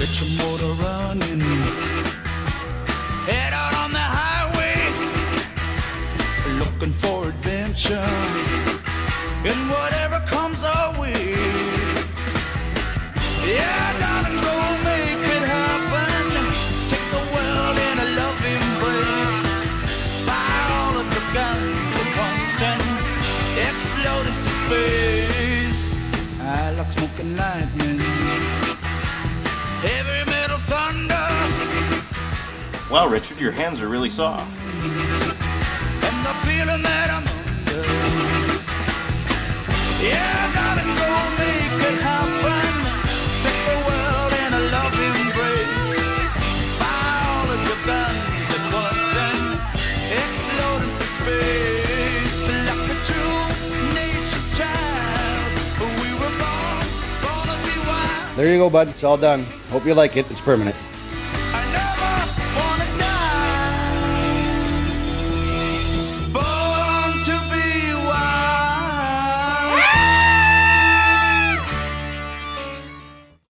running. Head out on the highway, looking for adventure. And whatever comes our way. Yeah, darling, go make it happen. Take the world in a love embrace. Fire all of the guns at once and explode into space. I like smoking lightning. Wow, Richard, your hands are really soft. and the feeling that I'm under. Yeah, darling, go make it happen. Take the world in a love embrace. Fire all of your guns at once and explode into space. Like a true nature's child, we were born, born to be wild. There you go, bud. It's all done. Hope you like it. It's permanent.